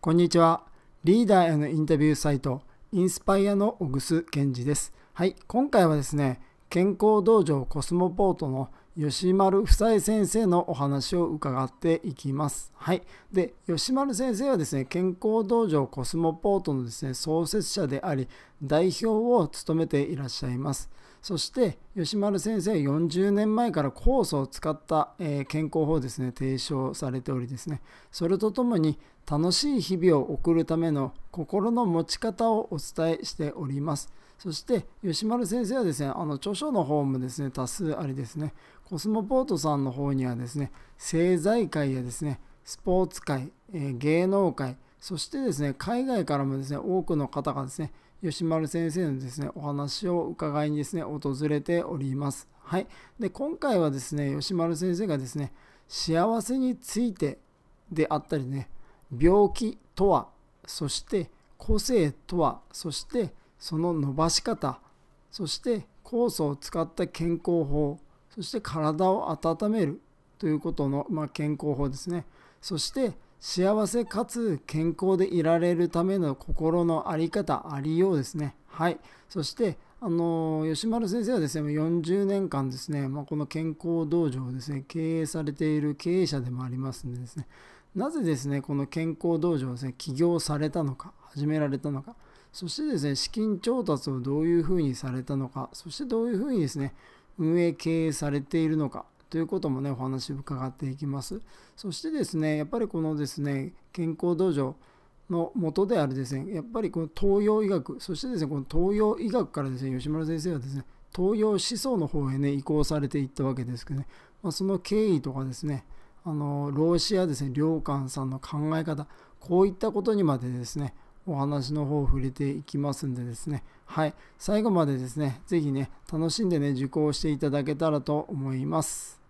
こんにちは。リーダーへのインタビューサイト、インスパイアの小楠健二です。はい、今回はですね、健康道場コスモポートの吉丸夫妻先生のお話を伺っていきます。はい。で、吉丸先生はですね、健康道場コスモポートのですね、創設者であり、代表を務めていらっしゃいます。そして、吉丸先生は40年前から酵素を使った、え、健康法をですね、提唱されておりですね、それとともに楽しい日々を送るための心の持ち方をお伝えしております。そして吉丸先生はですねあの著書の方もですね多数ありですねコスモポートさんの方にはですね政財界やですねスポーツ界、え、芸能界そしてですね海外からもですね多くの方がですね吉丸先生のですねお話を伺いにですね訪れております。はい、で今回はですね吉丸先生がですね幸せについてであったりね病気とはそして個性とはそしてその伸ばし方そして酵素を使った健康法そして体を温めるということの、まあ、健康法ですね。そして幸せかつ健康でいられるための心の在り方ありようですね。はい。そしてあの吉丸先生はですね40年間ですね、まあ、この健康道場をですね経営されている経営者でもありますんでですね。なぜですねこの健康道場をですね起業されたのか始められたのか。そしてですね、資金調達をどういうふうにされたのか、そしてどういうふうにですね、運営経営されているのかということもね、お話伺っていきます。そしてですね、やっぱりこのですね、健康道場の元であるですね、やっぱりこの東洋医学、そしてですね、この東洋医学からですね、吉村先生はですね、東洋思想の方へね、移行されていったわけですけどね、まあ、その経緯とかですね、あの、老子やですね、良寛さんの考え方、こういったことにまでですね、お話の方を触れていきますんでですね、はい、最後までですね、是非ね、楽しんでね、受講していただけたらと思います。